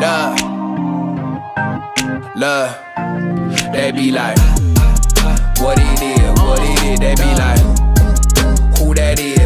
Love, love, they be like, what it is, what it is, they be like, who that is.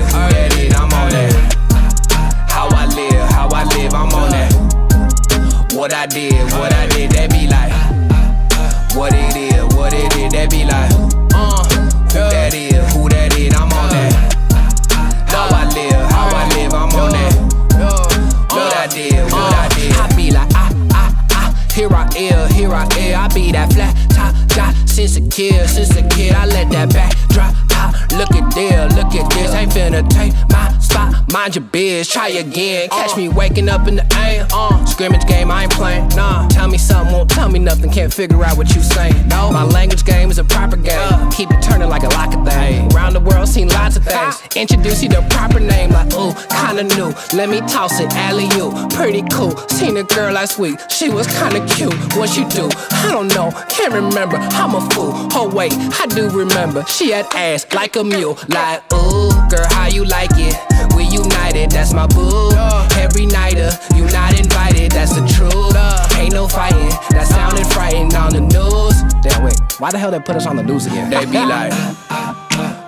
Ah, here I am, I be that flat top guy since a kid, since a kid. I let that back drop, top. Look at there, look at this. Ain't finna take my spot, mind your biz. Try again, catch me waking up in the AM. Uh, scrimmage game, I ain't playing. Nah, tell me something, won't tell me nothing. Can't figure out what you saying. No, my language game is a proper game. Keep it turning like a locker thing. Around the world, seen lots of things. Introduce you the proper name, like ooh, kinda new. Let me toss it, alley-oop. Pretty cool. Seen a girl last week, she was kinda cute. What you do? I don't know, can't remember. I'm a fool. Oh wait, I do remember. She had ass like a mule. Like ooh, girl, how you like it? We united, that's my boo. Every nighter, uh, you not invited, that's the truth. Ain't no fighting, that sounded frightened on the news. Damn, wait, why the hell they put us on the news again? They be like,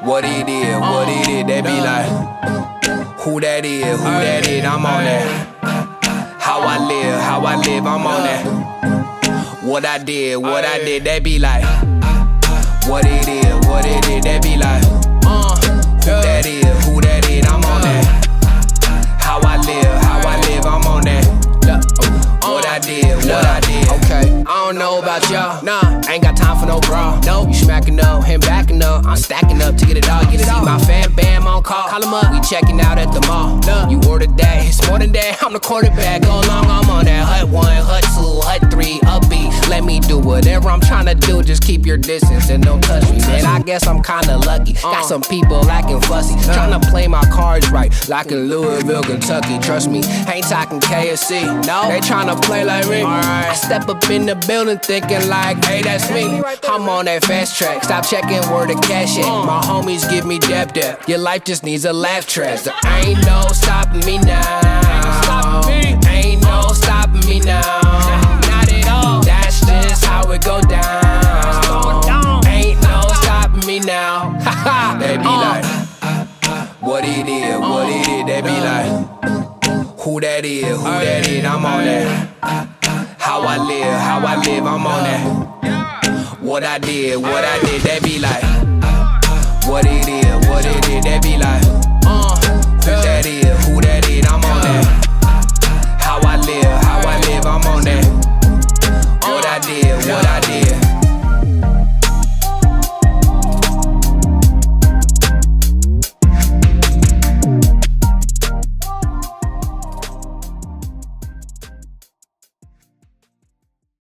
what it is, what it is. They be like, who that is, who that is. I'm on that. How I live, how I live, I'm on that. What I did, what I did. They be like, what it is, what it is. They be like, uh, who that is, who that is. I'm on that. How I live, how I live, I'm on that. What I did, what I did. Okay, I don't know about y'all. Nah, ain't got time for no bra. No, you smacking up, him backing up. I'm stacking up to get it all. Get it all. My fan on call. Him up. We checking out at the mall. Look, you ordered that. It's more than that. I'm the quarterback. Go long, I'm on that. Hut one, trying to do. Just keep your distance and don't touch me. Man, I guess I'm kinda lucky. Got some people acting fussy. Trying to play my cards right. Like in Louisville, Kentucky. Trust me, ain't talking KFC. No, they trying to play like me. I step up in the building thinking like, hey, that's me. I'm on that fast track. Stop checking where the cash at. My homies give me dap dap. Your life just needs a laugh track. There ain't no stopping me now. Who that is, who that is. I'm on that. How I live, how I live, I'm on that. What I did, what I did, that be like.